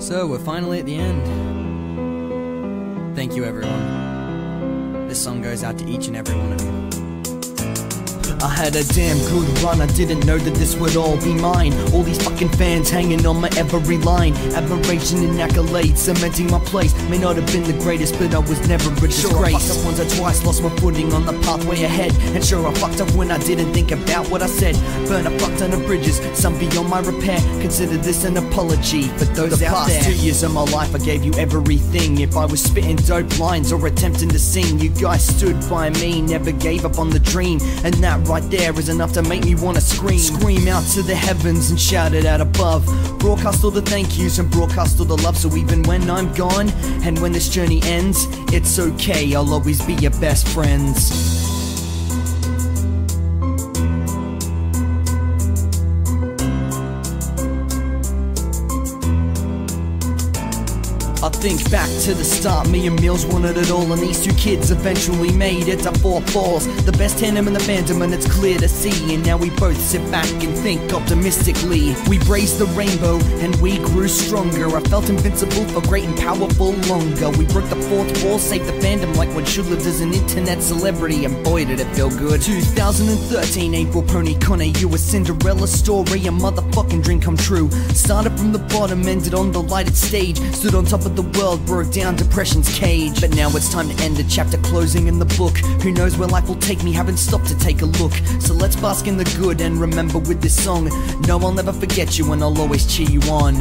So, we're finally at the end. Thank you, everyone. This song goes out to each and every one of you. I had a damn good run, I didn't know that this would all be mine. All these fucking fans hanging on my every line. Admiration and accolades, cementing my place. May not have been the greatest, but I was never a disgrace. Sure, I fucked up once or twice, lost my footing on the pathway ahead. And sure, I fucked up when I didn't think about what I said. Burn a fuck ton of bridges, some beyond my repair. Consider this an apology for those the out past there. two years of my life, I gave you everything. If I was spitting dope lines or attempting to sing, you guys stood by me, never gave up on the dream. And that right there is enough to make me wanna scream. Scream out to the heavens and shout it out above. Broadcast all the thank yous and broadcast all the love. So even when I'm gone and when this journey ends, it's okay, I'll always be your best friends. Think back to the start, me and Mills wanted it all, and these two kids eventually made it to four falls. The best tandem in the fandom, and it's clear to see. And now we both sit back and think optimistically. We brazed the rainbow, and we grew stronger. I felt invincible for great and powerful longer. We broke the fourth wall, saved the fandom like one should lived as an internet celebrity, and boy did it feel good. 2013, April Pony Connor, you a Cinderella story, a motherfucking dream come true. Started from the bottom, ended on the lighted stage, stood on top of the world broke down depression's cage. But now it's time to end a chapter closing in the book. Who knows where life will take me, haven't stopped to take a look. So let's bask in the good and remember with this song. No, I'll never forget you and I'll always cheer you on.